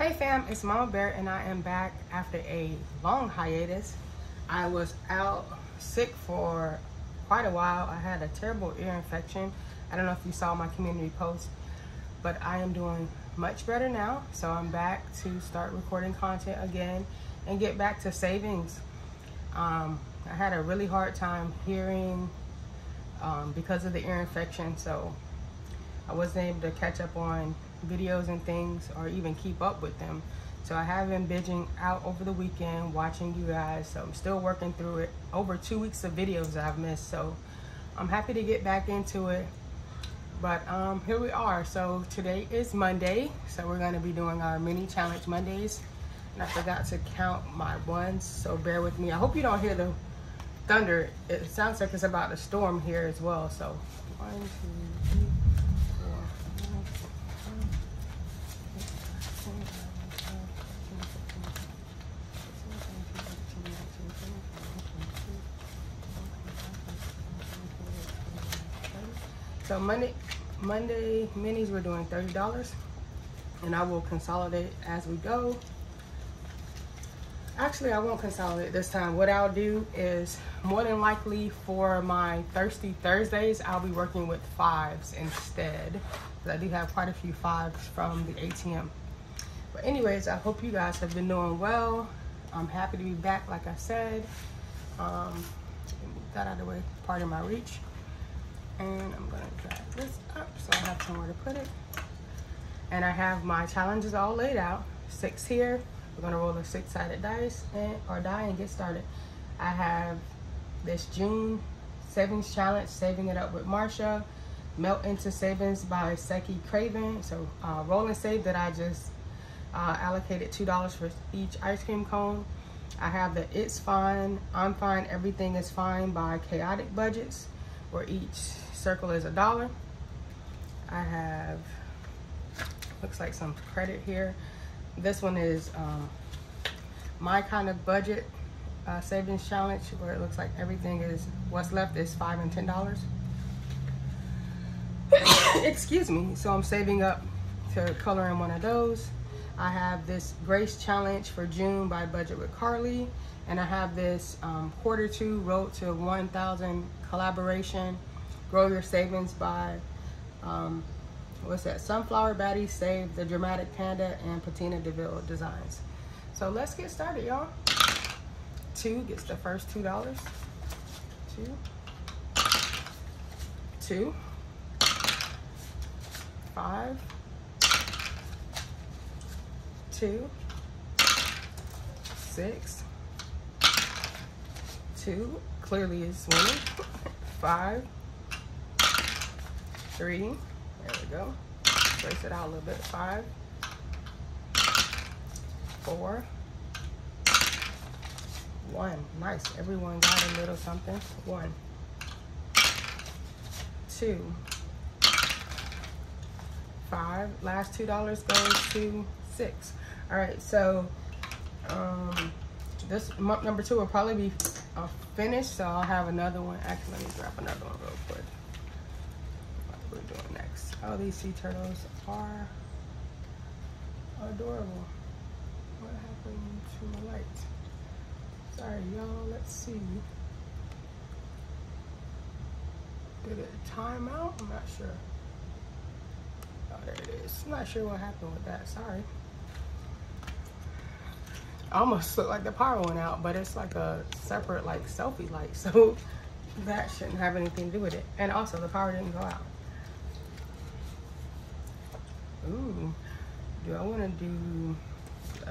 Hey fam, it's Mama Bear and I am back after a long hiatus. I was out sick for quite a while. I had a terrible ear infection. I don't know if you saw my community post, but I am doing much better now. So I'm back to start recording content again and get back to savings. Um, I had a really hard time hearing um, because of the ear infection, so I wasn't able to catch up on videos and things or even keep up with them. So I have been binging out over the weekend, watching you guys. So I'm still working through it. Over two weeks of videos I've missed. So I'm happy to get back into it. But um, here we are. So today is Monday. So we're going to be doing our mini challenge Mondays. And I forgot to count my ones. So bear with me. I hope you don't hear the thunder. It sounds like it's about to storm here as well. So one, two, three. So Monday, Monday minis we're doing thirty dollars, and I will consolidate as we go. Actually, I won't consolidate this time. What I'll do is more than likely for my Thirsty Thursdays, I'll be working with fives instead. I do have quite a few fives from the ATM. But anyways, I hope you guys have been doing well. I'm happy to be back, like I said. Um, that out of the way, part of my reach and I'm gonna drag this up so I have somewhere to put it. And I have my challenges all laid out. Six here. We're gonna roll a six-sided dice and or die and get started. I have this June savings challenge, saving it up with Marsha. Melt into savings by Seki Craven. So uh, roll and save that I just uh, allocated two dollars for each ice cream cone. I have the It's Fine, I'm Fine, Everything is Fine by Chaotic Budgets, where each circle is a dollar. I have, looks like some credit here. This one is um, my kind of budget uh, savings challenge where it looks like everything is, what's left is five and ten dollars. Excuse me, so I'm saving up to color in one of those. I have this Grace Challenge for June by Budget with Carly. And I have this um, quarter two Road to 1,000 collaboration Grow Your Savings by, um, what's that? Sunflower Batty Save, The Dramatic Panda, and Patina DeVille Designs. So let's get started, y'all. Two gets the first two dollars. Two. Two. Five. Two. Six. Two. Clearly is winning. Five three. There we go. Trace it out a little bit. Five, four, one. Nice. Everyone got a little something. One, two, five. Last two dollars goes to six. All right. So um, this month number two will probably be uh, finished. So I'll have another one. Actually, let me grab another one real quick we're doing next. Oh, these sea turtles are adorable. What happened to my light? Sorry, y'all. Let's see. Did it time out? I'm not sure. Oh, there it is. Not sure what happened with that. Sorry. Almost looked like the power went out, but it's like a separate like selfie light. So that shouldn't have anything to do with it. And also the power didn't go out. Ooh, do I want to do uh,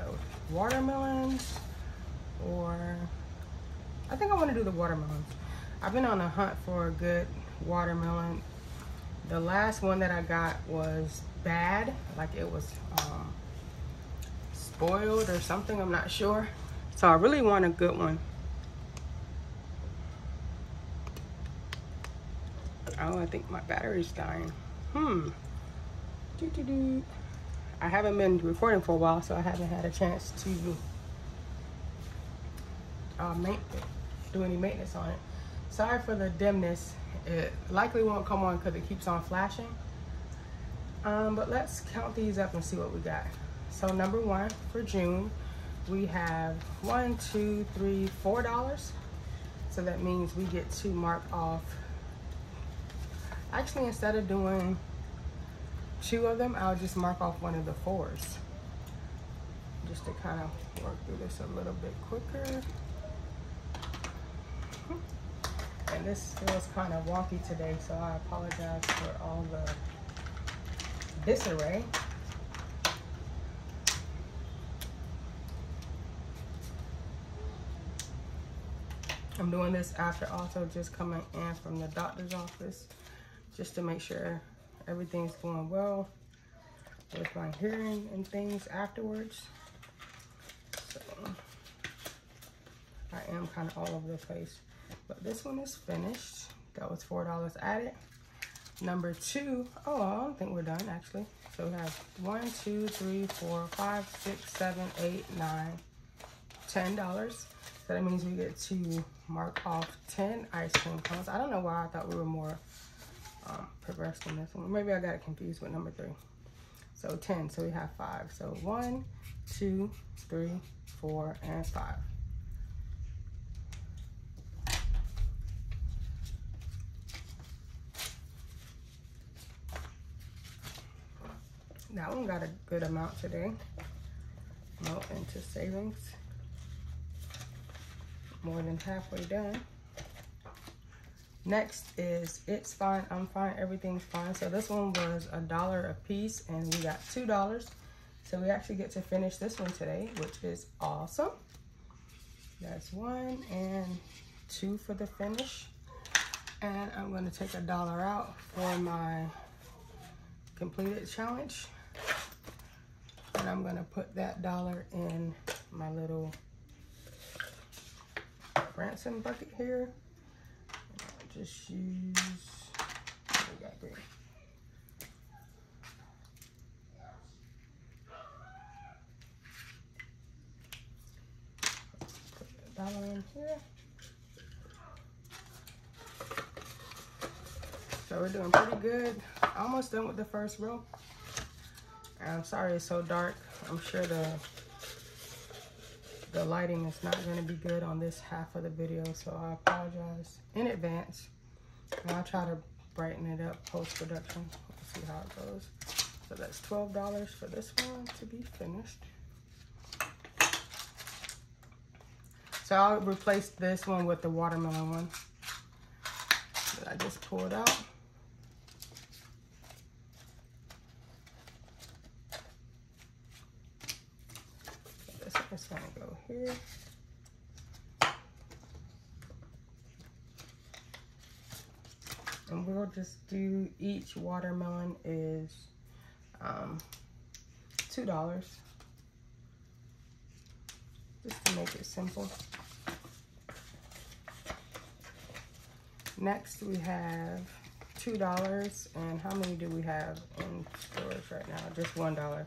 watermelons or I think I want to do the watermelons. I've been on a hunt for a good watermelon. The last one that I got was bad, like it was um, spoiled or something, I'm not sure. So I really want a good one. Oh, I think my battery's dying. Hmm. Doo -doo -doo. I haven't been recording for a while, so I haven't had a chance to uh, do any maintenance on it. Sorry for the dimness. It likely won't come on because it keeps on flashing. Um, but let's count these up and see what we got. So number one for June, we have one, two, three, four dollars. So that means we get to mark off. Actually, instead of doing two of them, I'll just mark off one of the fours. Just to kind of work through this a little bit quicker. And this feels kind of wonky today, so I apologize for all the disarray. I'm doing this after also just coming in from the doctor's office just to make sure everything's going well with my hearing and things afterwards. So I am kind of all over the place. But this one is finished. That was $4 added. Number two, oh, I don't think we're done actually. So we have one, two, three, four, five, six, seven, eight, nine, ten dollars. So that means we get to mark off 10 ice cream cones. I don't know why I thought we were more um, progressed in this one. Maybe I got it confused with number three. So 10, so we have five. So one, two, three, four, and five. That one got a good amount today. Melt into savings. More than halfway done. Next is It's Fine, I'm Fine, Everything's Fine. So this one was a dollar a piece and we got two dollars. So we actually get to finish this one today, which is awesome. That's one and two for the finish. And I'm gonna take a dollar out for my completed challenge. And I'm gonna put that dollar in my little Branson bucket here. Just use, we got green. Put dollar in here. So we're doing pretty good. Almost done with the first row. I'm sorry it's so dark. I'm sure the the lighting is not going to be good on this half of the video, so I apologize in advance. And I'll try to brighten it up post-production. Let's see how it goes. So that's $12 for this one to be finished. So I'll replace this one with the watermelon one that I just pulled out. And we'll just do each watermelon is um, $2. Just to make it simple. Next we have $2 and how many do we have in storage right now? Just $1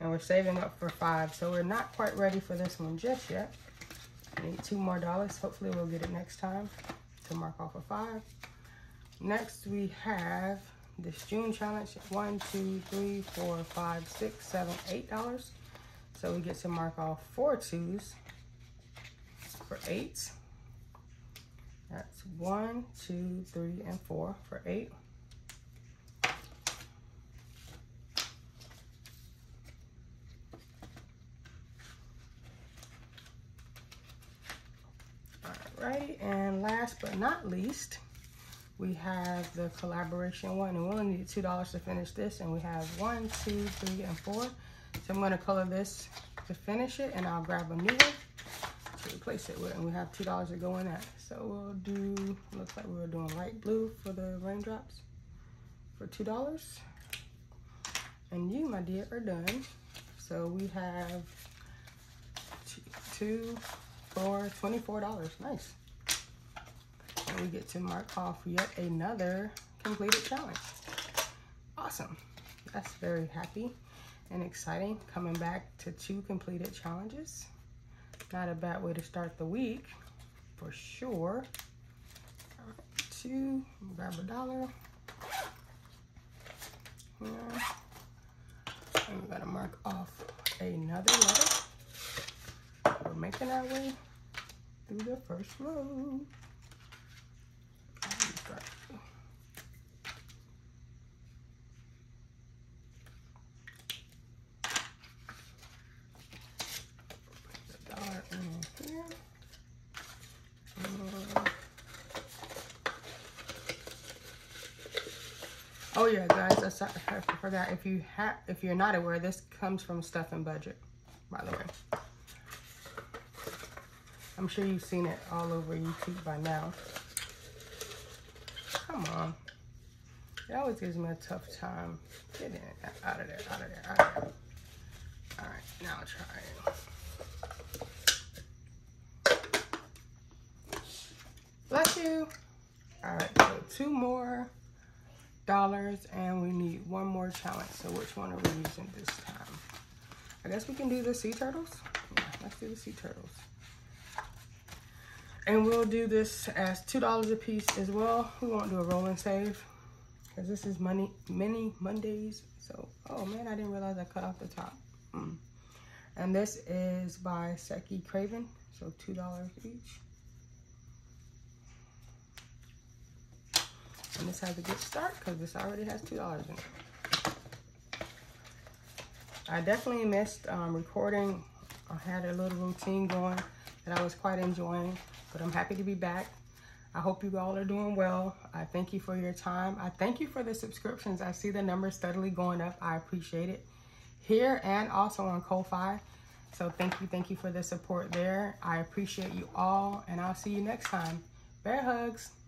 and we're saving up for five. So we're not quite ready for this one just yet. Need two more dollars. Hopefully we'll get it next time to mark off a five. Next we have this June challenge. One, two, three, four, five, six, seven, eight dollars. So we get to mark off four twos for eight. That's one, two, three, and four for eight. Right? And last but not least, we have the collaboration one. And we only need $2 to finish this. And we have one, two, three, and four. So I'm gonna color this to finish it and I'll grab a new one to replace it with. And we have $2 to go in that. So we'll do, looks like we were doing light blue for the raindrops for $2. And you, my dear, are done. So we have two, for $24. Nice. And we get to mark off yet another completed challenge. Awesome. That's very happy and exciting. Coming back to two completed challenges. Not a bad way to start the week, for sure. two, grab a dollar. We gotta mark off another letter. Making our way through the first row. Oh yeah, guys, I forgot. If you have, if you're not aware, this comes from Stuff and Budget, by the way. I'm sure you've seen it all over YouTube by now. Come on. It always gives me a tough time. Get in, out of there, out of there, out of there. All right, now I'll try it. Bless you. All right, so two more dollars and we need one more challenge. So which one are we using this time? I guess we can do the sea turtles. Yeah, let's do the sea turtles. And we'll do this as $2 a piece as well. We won't do a roll and save because this is money mini Mondays. So, oh man, I didn't realize I cut off the top. Mm. And this is by Seki Craven. So $2 each. And this has a good start because this already has $2 in it. I definitely missed um, recording. I had a little routine going that I was quite enjoying but I'm happy to be back. I hope you all are doing well. I thank you for your time. I thank you for the subscriptions. I see the numbers steadily going up. I appreciate it here and also on Ko-Fi. So thank you, thank you for the support there. I appreciate you all and I'll see you next time. Bear hugs.